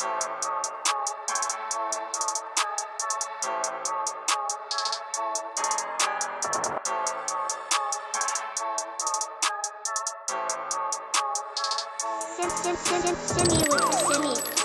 Sim, sim, sim, sim, simmy with the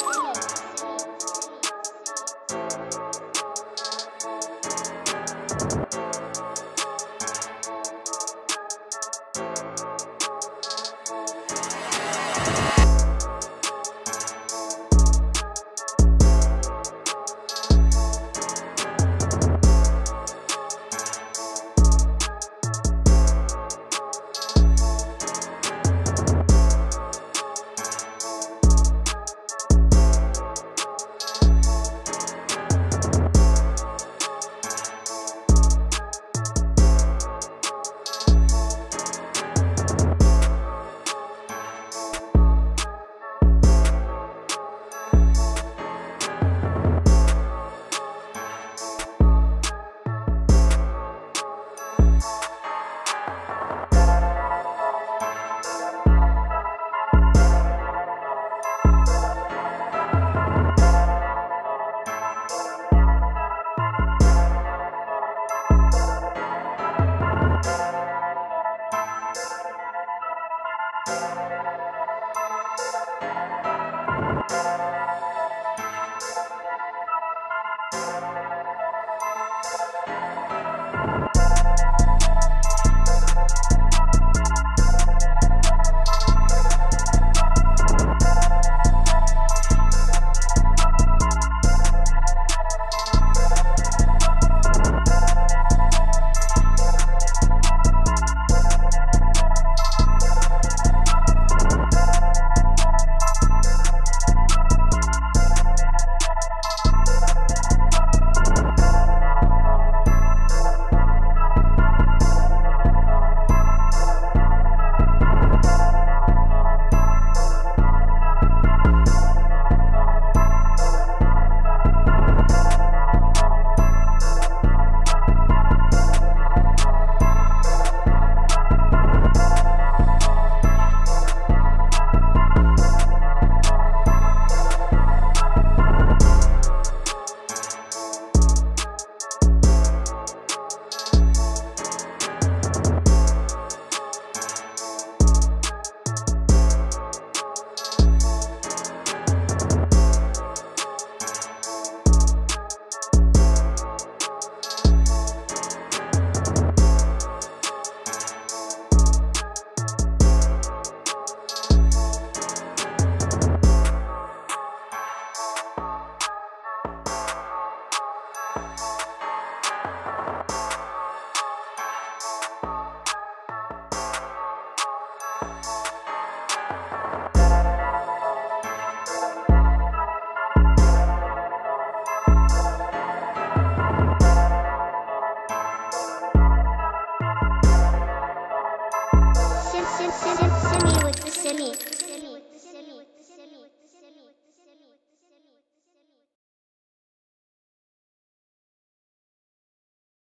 Simi with the simi.